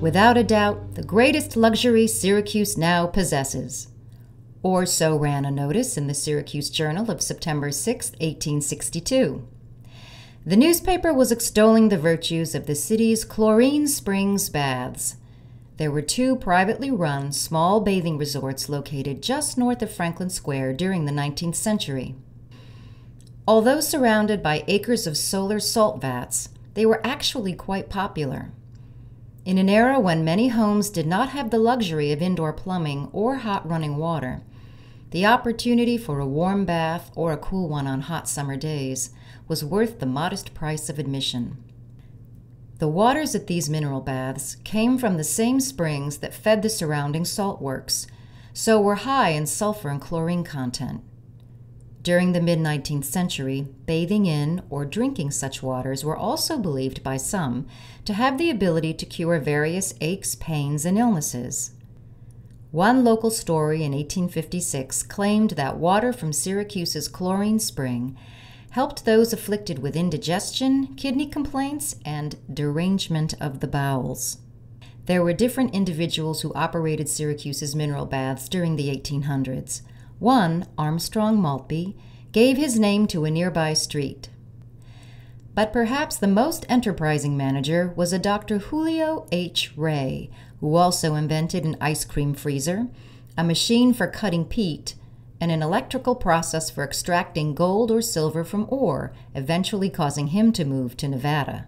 Without a doubt, the greatest luxury Syracuse now possesses. Or so ran a notice in the Syracuse Journal of September 6, 1862. The newspaper was extolling the virtues of the city's chlorine springs baths. There were two privately run small bathing resorts located just north of Franklin Square during the 19th century. Although surrounded by acres of solar salt vats, they were actually quite popular. In an era when many homes did not have the luxury of indoor plumbing or hot running water, the opportunity for a warm bath or a cool one on hot summer days was worth the modest price of admission. The waters at these mineral baths came from the same springs that fed the surrounding salt works, so were high in sulfur and chlorine content. During the mid 19th century, bathing in or drinking such waters were also believed by some to have the ability to cure various aches, pains, and illnesses. One local story in 1856 claimed that water from Syracuse's chlorine spring helped those afflicted with indigestion, kidney complaints, and derangement of the bowels. There were different individuals who operated Syracuse's mineral baths during the 1800s. One, Armstrong Maltby, gave his name to a nearby street. But perhaps the most enterprising manager was a Dr. Julio H. Ray, who also invented an ice cream freezer, a machine for cutting peat, and an electrical process for extracting gold or silver from ore, eventually causing him to move to Nevada.